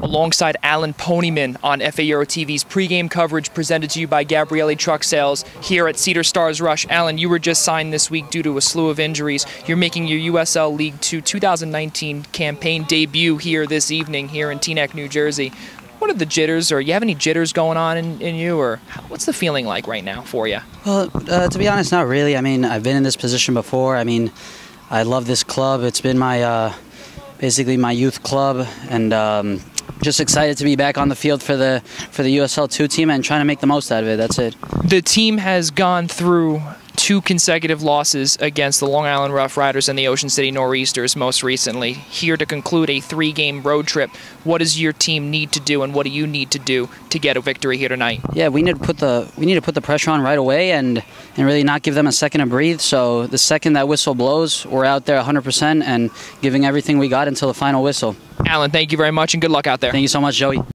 alongside Alan Ponieman on FA Euro TV's pregame coverage presented to you by Gabrielli Truck Sales here at Cedar Stars Rush. Alan, you were just signed this week due to a slew of injuries. You're making your USL League 2 2019 campaign debut here this evening here in Teaneck, New Jersey. What are the jitters, or you have any jitters going on in, in you, or what's the feeling like right now for you? Well, uh, to be honest, not really. I mean, I've been in this position before. I mean, I love this club. It's been my uh, basically my youth club, and um, just excited to be back on the field for the for the USL two team and trying to make the most out of it. That's it. The team has gone through two consecutive losses against the Long Island Rough Riders and the Ocean City Nor'easters most recently. Here to conclude a three-game road trip, what does your team need to do, and what do you need to do to get a victory here tonight? Yeah, we need to put the we need to put the pressure on right away and and really not give them a second to breathe. So the second that whistle blows, we're out there 100% and giving everything we got until the final whistle. Alan, thank you very much, and good luck out there. Thank you so much, Joey.